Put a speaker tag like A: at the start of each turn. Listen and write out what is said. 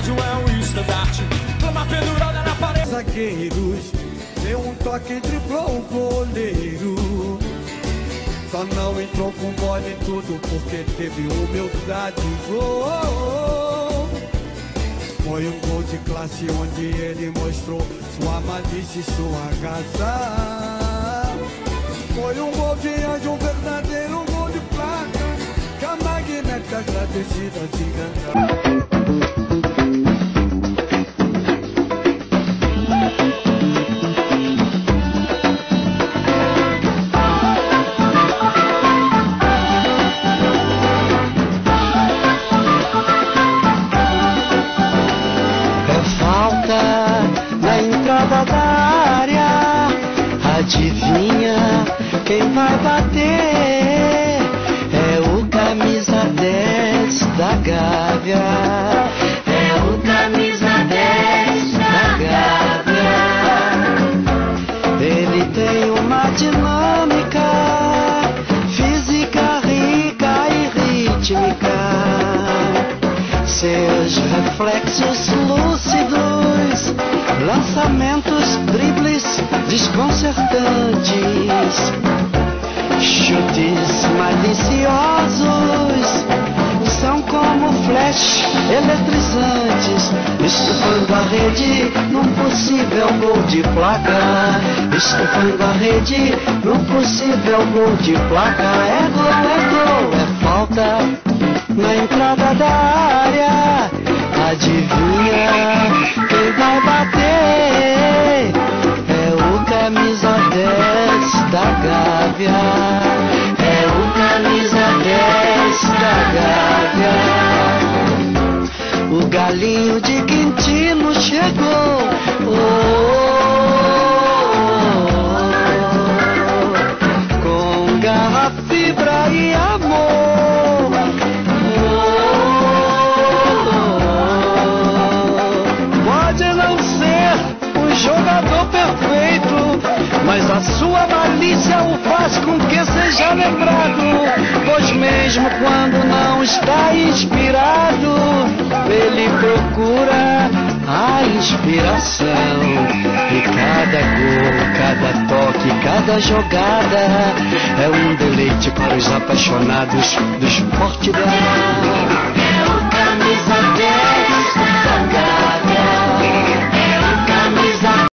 A: rádio é um estandarte. Flama pendurada na parede.
B: Zagueiros, deu um toque driblou o goleiro. Só não entrou com bola em tudo porque teve humildade. Gol. Foi um gol de classe onde ele mostrou sua malícia e sua graça. Foi um gol de anjo, um verdadeiro gol de placa. Que a magnética agradecida se encanta.
C: Vai bater? É o camisa 10 da Gávea. É o camisa 10 da Gávea. Ele tem uma dinâmica física rica e rítmica. Seus reflexos lúcidos, lançamentos, dribles desconcertantes, flash eletrizantes, estufando a rede num possível gol de placa, estufando a rede num possível gol de placa. É gol, é gol, é falta na entrada da área. Adivinha quem vai bater? É o camisa 10 da Gávea. É o camisa 10 da Gávea. O galinho de Quintino chegou. Oh, com garra, fibra e amor. Pode não ser o jogador perfeito, mas a sua malícia o faz com que seja lembrado. Pois mesmo quando não está inspirado, procura a inspiração. E cada gol, cada toque, cada jogada é um deleite para os apaixonados do esporte da